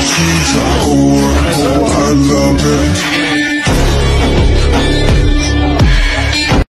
she's a whore, oh, I love it.